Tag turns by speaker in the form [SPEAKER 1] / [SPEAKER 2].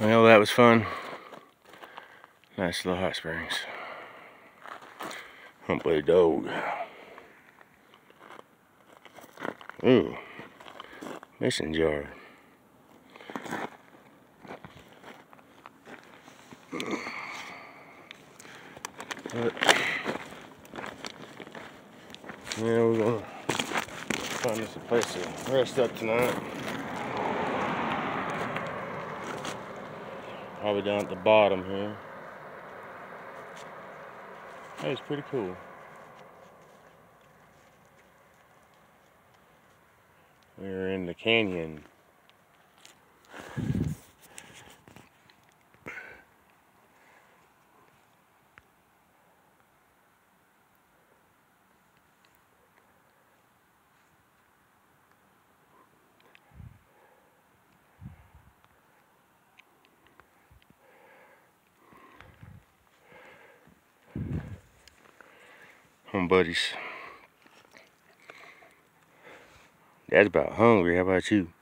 [SPEAKER 1] Well, that was fun. Nice little hot springs. Hump a dog. Ooh, mason jar. But, yeah, we're gonna find us a place to rest up tonight. Probably down at the bottom here. Hey, it's pretty cool. We're in the canyon. Home buddies. Dad's about hungry. How about you?